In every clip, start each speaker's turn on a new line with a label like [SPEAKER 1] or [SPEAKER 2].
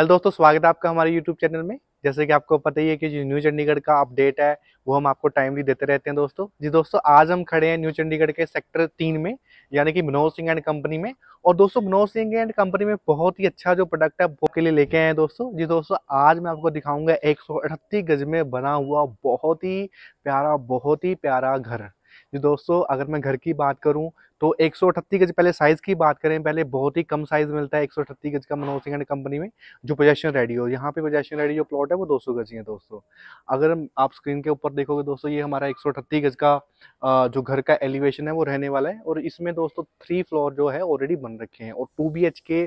[SPEAKER 1] Hello दोस्तों, स्वागत है आपका हमारे यूट्यूब चैनल में। जैसे कि आपको पता ही है कि जो न्यू चंडीगढ़ का अपडेट है, वो हम आपको टाइमली देते रहते हैं दोस्तों। जी दोस्तों, आज हम खड़े हैं न्यू चंडीगढ़ के सेक्टर तीन में, यानी कि मनोज सिंह एंड कंपनी में। और दोस्तों मनोज सिंह एंड कंपनी में बहुत ही अच्छा जो प्रोडक्ट है, वो के लिए लेके आए हैं दोस्तों। जी दोस्तों, आज मैं आपको दिखाऊँगा एक गज में बना हुआ बहुत ही प्यारा, बहुत ही प्यारा घर। जी दोस्तों, अगर मैं घर की बात करूँ तो एक गज पहले साइज़ की बात करें, पहले बहुत ही कम साइज़ मिलता है एक गज का मनोज सिंह कंपनी में, जो पोजेशन रेडी हो। यहाँ पे पोजेशन रेडी जो प्लॉट है, वो 200 गज ही है दोस्तों। अगर आप स्क्रीन के ऊपर देखोगे दोस्तों, ये हमारा एक गज का जो घर का एलिवेशन है, वो रहने वाला है। और इसमें दोस्तों थ्री फ्लोर जो है ऑलरेडी बन रखे हैं। और टू बी के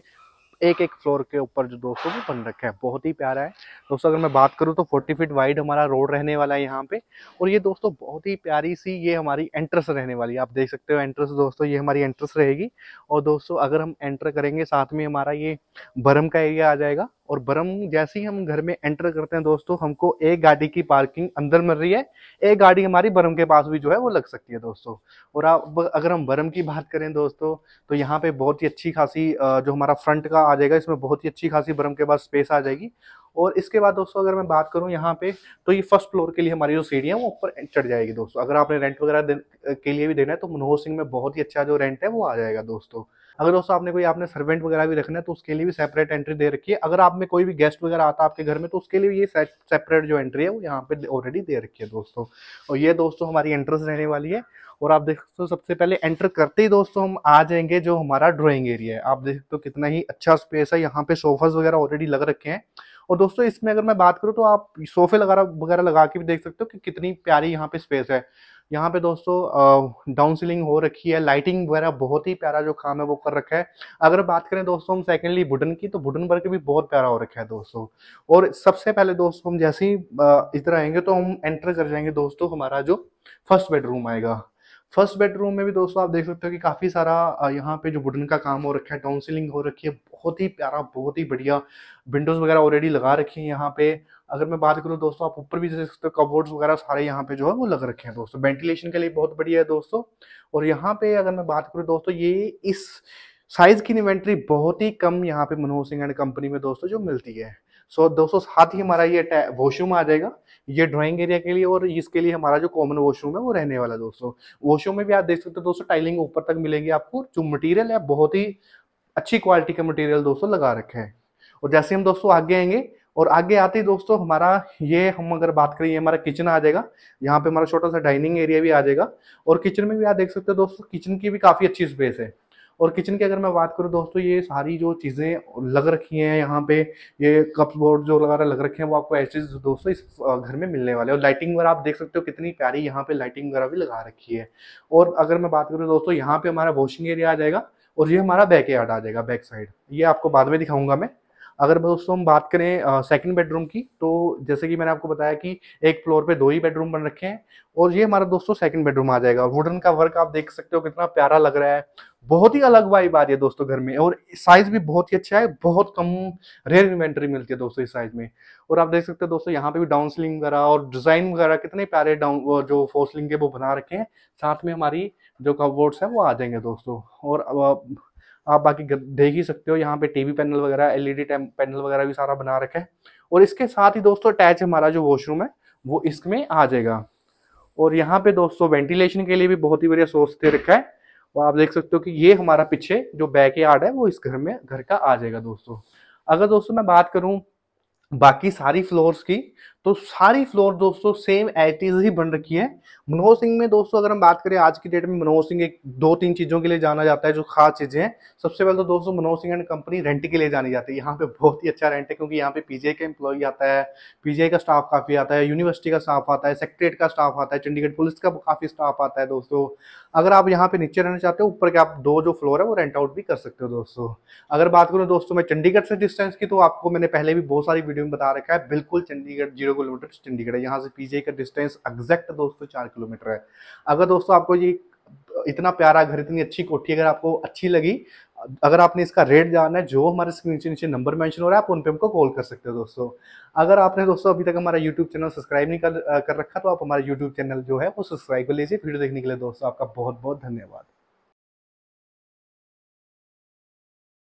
[SPEAKER 1] एक एक फ्लोर के ऊपर जो दोस्तों वो बन रखा है। बहुत ही प्यारा है। दोस्तों, अगर मैं बात करूँ तो 40 फीट वाइड हमारा रोड रहने वाला है यहाँ पे। और ये दोस्तों बहुत ही प्यारी सी ये हमारी एंट्रेंस रहने वाली है। आप देख सकते हो एंट्रेंस दोस्तों, ये हमारी एंट्रेंस रहेगी। और दोस्तों, अगर हम एंटर करेंगे, साथ में हमारा ये भरम का एरिया आ जाएगा। और बरम जैसे ही हम घर में एंटर करते हैं दोस्तों, हमको एक गाड़ी की पार्किंग अंदर मिल रही है। एक गाड़ी हमारी बरम के पास भी जो है वो लग सकती है दोस्तों। और आप अगर हम बरम की बात करें दोस्तों तो यहाँ पे बहुत ही अच्छी खासी जो हमारा फ्रंट का आ जाएगा, इसमें बहुत ही अच्छी खासी बरम के पास स्पेस आ जाएगी। और इसके बाद दोस्तों, अगर मैं बात करूँ यहाँ पे तो ये फ़र्स्ट फ्लोर के लिए हमारी जो सीढ़ी है, वो ऊपर चढ़ जाएगी दोस्तों। अगर आपने रेंट वगैरह के लिए भी देना है तो मनोहर सिंह में बहुत ही अच्छा जो रेंट है, वो आ जाएगा दोस्तों। अगर दोस्तों, आपने कोई, आपने सर्वेंट वगैरह भी रखना है तो उसके लिए भी सेपरेट एंट्री दे रखी है। अगर आप में कोई भी गेस्ट वगैरह आता है आपके घर में तो उसके लिए भी ये सेपरेट जो एंट्री है, वो यहाँ पे ऑलरेडी दे रखी है दोस्तों। और ये दोस्तों, हमारी एंट्रेंस रहने वाली है। और आप देख सकते हो, सबसे पहले एंटर करते ही दोस्तों, हम आ जाएँगे जो हमारा ड्राइंग एरिया है। आप देख सकते हो, कितना ही अच्छा स्पेस है, यहाँ पे सोफाज वगैरह ऑलरेडी लग रखे हैं। और दोस्तों, इसमें अगर मैं बात करूँ तो आप सोफे वगैरह वगैरह लगा के भी देख सकते हो कि कितनी प्यारी यहाँ पे स्पेस है। यहाँ पे दोस्तों डाउन सीलिंग हो रखी है लाइटिंग वगैरह बहुत ही प्यारा जो काम है वो कर रखा है। अगर बात करें दोस्तों, हम सेकेंडली वुडन की तो वुडन वर्क भी बहुत प्यारा हो रखा है दोस्तों। और सबसे पहले दोस्तों, हम जैसे ही इधर आएँगे तो हम एंटर कर जाएँगे दोस्तों, हमारा जो फ़र्स्ट बेडरूम आएगा। फ़र्स्ट बेडरूम में भी दोस्तों आप देख सकते हो कि काफ़ी सारा यहाँ पे जो वुडन का काम हो रखा है डाउन सीलिंग हो रखी है, बहुत ही प्यारा, बहुत ही बढ़िया विंडोज़ वगैरह ऑलरेडी लगा रखी है यहाँ पे। अगर मैं बात करूँ दोस्तों आप ऊपर भी देख सकते हो कबोर्ड्स वगैरह सारे यहाँ पे जो है वो लग रखे हैं दोस्तों। वेंटिलेशन के लिए बहुत बढ़िया है दोस्तों। और यहाँ पे अगर मैं बात करूँ दोस्तों ये इस साइज़ की इन्वेंट्री बहुत ही कम यहाँ पे मनोहर सिंह एंड कंपनी में दोस्तों जो मिलती है। सो दोस्तों, साथ ही हमारा ये वॉशरूम आ जाएगा। ये ड्राइंग एरिया के लिए और इसके लिए हमारा जो कॉमन वॉशरूम है, वो रहने वाला दोस्तों। वॉशरूम में भी आप देख सकते हो, दोस्तों टाइलिंग ऊपर तक मिलेंगे आपको। जो मटेरियल है, बहुत ही अच्छी क्वालिटी का मटेरियल दोस्तों लगा रखे हैं। और जैसे हम दोस्तों आगे आएँगे, और आगे आते ही दोस्तों, हमारा ये हम अगर बात करें, ये हमारा किचन आ जाएगा। यहाँ पे हमारा छोटा सा डाइनिंग एरिया भी आ जाएगा। और किचन में भी आप देख सकते हो, दोस्तों किचन की भी काफ़ी अच्छी स्पेस है। और किचन की अगर मैं बात करूँ दोस्तों, ये सारी जो चीज़ें लग रखी हैं यहाँ पे, ये कप बोर्ड जो वगैरह लग रखे हैं, वो आपको ऐसे दोस्तों इस घर में मिलने वाले और लाइटिंग वगैरह आप देख सकते हो कितनी प्यारी यहाँ पे लाइटिंग वगैरह भी लगा रखी है। और अगर मैं बात करूँ दोस्तों, यहाँ पे हमारा वॉशिंग एरिया आ जाएगा और ये हमारा बैक यार्ड आ जाएगा बैक साइड ये आपको बाद में दिखाऊँगा मैं। अगर दोस्तों हम बात करें सेकंड बेडरूम की तो जैसे कि मैंने आपको बताया कि एक फ्लोर पे दो ही बेडरूम बन रखे हैं और ये हमारा दोस्तों सेकंड बेडरूम आ जाएगा। वुडन का वर्क आप देख सकते हो कितना प्यारा लग रहा है। बहुत ही अलग वाइब आ रही है दोस्तों घर में, और साइज़ भी बहुत ही अच्छा है, बहुत कम रेयर इन्वेंट्री मिलती है दोस्तों इस साइज़ में। और आप देख सकते हो दोस्तों, यहाँ पे भी डाउन स्लिंग वगैरह और डिज़ाइन वगैरह कितने प्यारे डाउन जो फोर्सलिंग के वो बना रखे हैं, साथ में हमारी जो कवर्ड्स है वो आ जाएँगे दोस्तों। और आप बाकी देख ही सकते हो, यहाँ पे टीवी पैनल वगैरह एलईडी पैनल वगैरह भी सारा बना रखा है। और इसके साथ ही दोस्तों अटैच हमारा जो वॉशरूम है, वो इसमें आ जाएगा। और यहाँ पे दोस्तों वेंटिलेशन के लिए भी बहुत ही बढ़िया सोर्स दे रखा है। और आप देख सकते हो कि ये हमारा पीछे जो बैक यार्ड है, वो इस घर में, घर का आ जाएगा दोस्तों। अगर दोस्तों मैं बात करूँ बाकी सारी फ्लोर्स की तो सारी फ्लोर दोस्तों सेम एटीज ही बन रखी है। मनोहर सिंह में दोस्तों अगर हम बात करें आज की डेट में, मनोहर सिंह एक दो तीन चीज़ों के लिए जाना जाता है, जो खास चीज़ें हैं। सबसे पहले तो दोस्तों Manohar Singh and company rent के लिए जानी जाती है। यहाँ पे बहुत ही अच्छा रेंट है, क्योंकि यहाँ पे पीजीआई का एम्प्लॉय आता है पीजीआई का स्टाफ काफ़ी आता है यूनिवर्सिटी का स्टाफ आता है सेक्रेट का स्टाफ आता है, चंडीगढ़ पुलिस का काफ़ी स्टाफ आता है दोस्तों। अगर आप यहाँ पे नीचे रहना चाहते हो, ऊपर के आप दो जो फ्लोर है, वो रेंट आउट भी कर सकते हो दोस्तों। अगर बात करूँ दोस्तों मैं चंडीगढ़ से डिस्टेंस की तो आपको मैंने पहले भी बहुत सारी वीडियो में बता रखा है, बिल्कुल चंडीगढ़ ज़ीरो किलोमीटर चंडीगढ़ है। यहाँ से पीजे का डिस्टेंस एग्जैक्ट दोस्तों चार किलोमीटर है। अगर दोस्तों आपको ये इतना प्यारा घर इतनी अच्छी कोठी अगर आपको अच्छी लगी अगर आपने इसका रेट जानना है जो हमारे स्क्रीन नीचे नीचे नंबर मेंशन हो रहा है आप उन पे हमको कॉल कर सकते हो दोस्तों। अगर आपने दोस्तों अभी तक हमारा यूट्यूब चैनल सब्सक्राइब नहीं कर, कर रखा तो आप हमारा यूट्यूब चैनल जो है वो सब्सक्राइब कर लीजिए। वीडियो देखने के लिए दोस्तों आपका बहुत बहुत धन्यवाद।